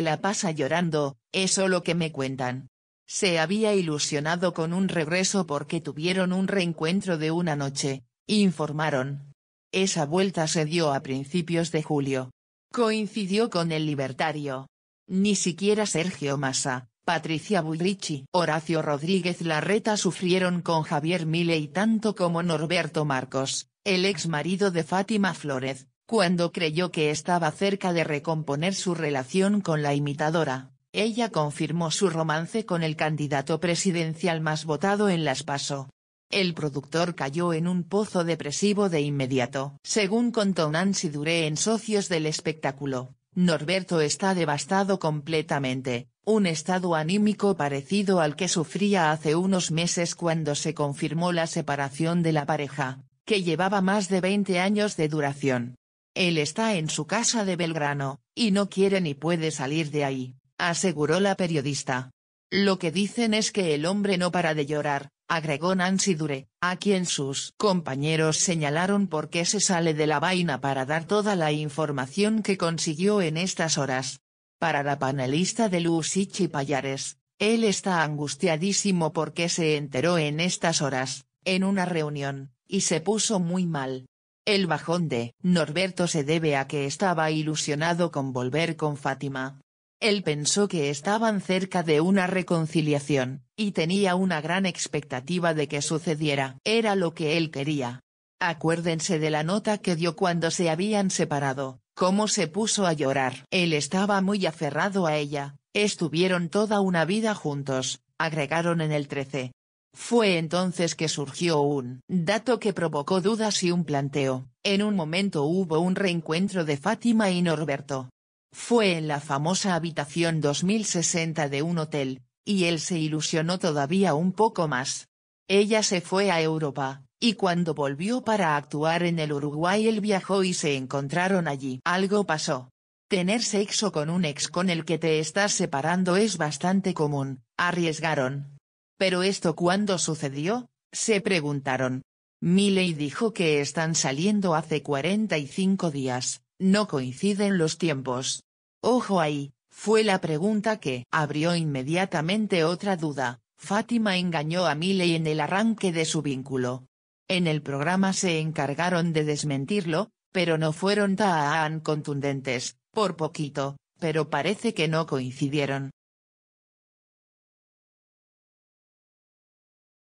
La pasa llorando, eso lo que me cuentan. Se había ilusionado con un regreso porque tuvieron un reencuentro de una noche, informaron. Esa vuelta se dio a principios de julio. Coincidió con el libertario. Ni siquiera Sergio Massa, Patricia Bullrich y Horacio Rodríguez Larreta sufrieron con Javier Milei tanto como Norberto Marcos, el ex marido de Fátima Flórez, cuando creyó que estaba cerca de recomponer su relación con la imitadora. Ella confirmó su romance con el candidato presidencial más votado en las PASO. El productor cayó en un pozo depresivo de inmediato. Según contó Nancy Duré en Socios del Espectáculo, Norberto está devastado completamente, un estado anímico parecido al que sufría hace unos meses cuando se confirmó la separación de la pareja, que llevaba más de 20 años de duración. Él está en su casa de Belgrano, y no quiere ni puede salir de ahí aseguró la periodista. Lo que dicen es que el hombre no para de llorar, agregó Nancy Dure, a quien sus compañeros señalaron por qué se sale de la vaina para dar toda la información que consiguió en estas horas. Para la panelista de Lucichi Payares, él está angustiadísimo porque se enteró en estas horas, en una reunión, y se puso muy mal. El bajón de Norberto se debe a que estaba ilusionado con volver con Fátima, él pensó que estaban cerca de una reconciliación, y tenía una gran expectativa de que sucediera. Era lo que él quería. Acuérdense de la nota que dio cuando se habían separado, cómo se puso a llorar. Él estaba muy aferrado a ella, estuvieron toda una vida juntos, agregaron en el 13. Fue entonces que surgió un dato que provocó dudas y un planteo. En un momento hubo un reencuentro de Fátima y Norberto, fue en la famosa habitación 2060 de un hotel, y él se ilusionó todavía un poco más. Ella se fue a Europa, y cuando volvió para actuar en el Uruguay él viajó y se encontraron allí. Algo pasó. Tener sexo con un ex con el que te estás separando es bastante común, arriesgaron. ¿Pero esto cuándo sucedió? Se preguntaron. Miley dijo que están saliendo hace 45 días, no coinciden los tiempos. Ojo ahí, fue la pregunta que abrió inmediatamente otra duda. Fátima engañó a Miley en el arranque de su vínculo. En el programa se encargaron de desmentirlo, pero no fueron tan contundentes, por poquito, pero parece que no coincidieron.